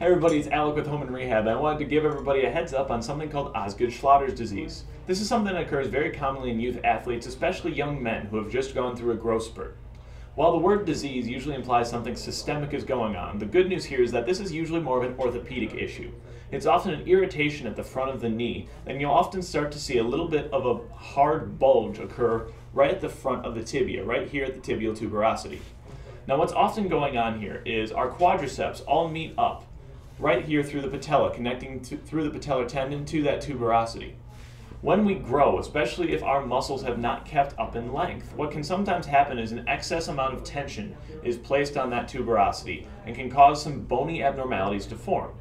Hi everybody, it's Alec with Hohman Rehab. I wanted to give everybody a heads up on something called Osgood-Schlatter's disease. This is something that occurs very commonly in youth athletes, especially young men who have just gone through a growth spurt. While the word disease usually implies something systemic is going on, the good news here is that this is usually more of an orthopedic issue. It's often an irritation at the front of the knee, and you'll often start to see a little bit of a hard bulge occur right at the front of the tibia, right here at the tibial tuberosity. Now what's often going on here is our quadriceps all meet up right here through the patella, connecting to, through the patellar tendon to that tuberosity. When we grow, especially if our muscles have not kept up in length, what can sometimes happen is an excess amount of tension is placed on that tuberosity and can cause some bony abnormalities to form.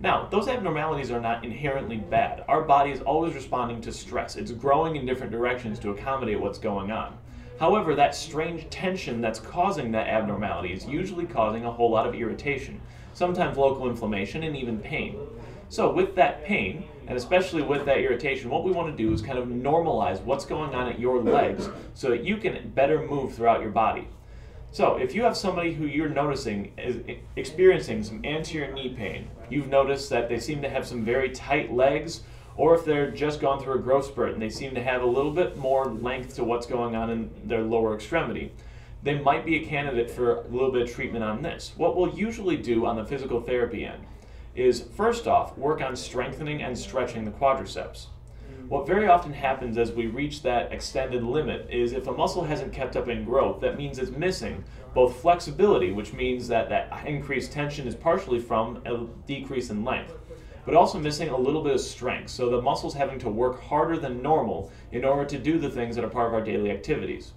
Now, those abnormalities are not inherently bad. Our body is always responding to stress. It's growing in different directions to accommodate what's going on. However, that strange tension that's causing that abnormality is usually causing a whole lot of irritation, sometimes local inflammation, and even pain. So, with that pain, and especially with that irritation, what we want to do is kind of normalize what's going on at your legs so that you can better move throughout your body. So, if you have somebody who you're noticing is experiencing some anterior knee pain, you've noticed that they seem to have some very tight legs or if they're just gone through a growth spurt and they seem to have a little bit more length to what's going on in their lower extremity, they might be a candidate for a little bit of treatment on this. What we'll usually do on the physical therapy end is first off, work on strengthening and stretching the quadriceps. Mm. What very often happens as we reach that extended limit is if a muscle hasn't kept up in growth, that means it's missing both flexibility, which means that that increased tension is partially from a decrease in length, but also missing a little bit of strength. So the muscle's having to work harder than normal in order to do the things that are part of our daily activities.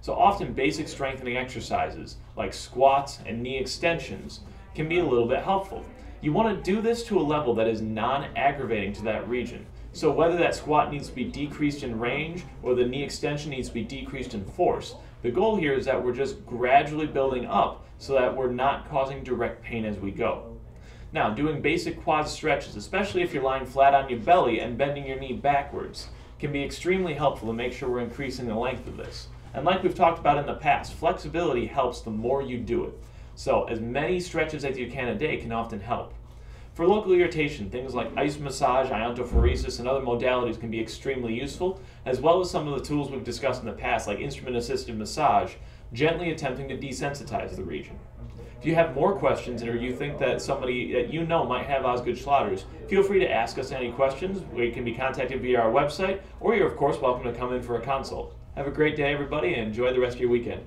So often basic strengthening exercises like squats and knee extensions can be a little bit helpful. You want to do this to a level that is non-aggravating to that region. So whether that squat needs to be decreased in range or the knee extension needs to be decreased in force, the goal here is that we're just gradually building up so that we're not causing direct pain as we go. Now, doing basic quad stretches, especially if you're lying flat on your belly and bending your knee backwards, can be extremely helpful to make sure we're increasing the length of this. And like we've talked about in the past, flexibility helps the more you do it. So as many stretches as you can a day can often help. For local irritation, things like ice massage, iontophoresis, and other modalities can be extremely useful, as well as some of the tools we've discussed in the past, like instrument-assisted massage, gently attempting to desensitize the region. If you have more questions or you think that somebody that you know might have Osgood-Schlatter's, feel free to ask us any questions. We can be contacted via our website, or you're of course welcome to come in for a consult. Have a great day, everybody, and enjoy the rest of your weekend.